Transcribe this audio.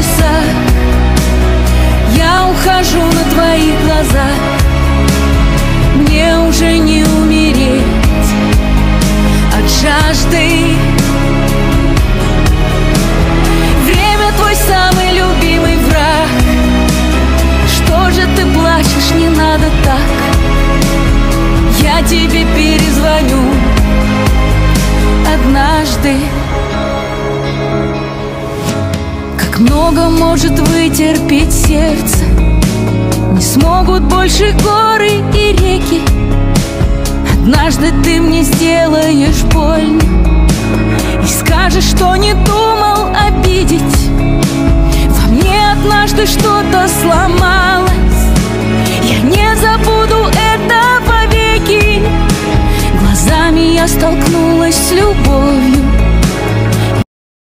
часах Я ухожу на твоих глазах Мне уже не умереть от жажды. Время твой самый любимый враг. Что же ты плачешь, не надо так? Я тебе перезвоню однажды много может вытерпеть сердце. Не смогут больше горы и реки. Однажды ты мне сделаешь больно. И скажешь, что не думал обидеть. Во мне однажды что-то сломалось. Я не забуду это вовеки. Глазами я столкнулась с любовью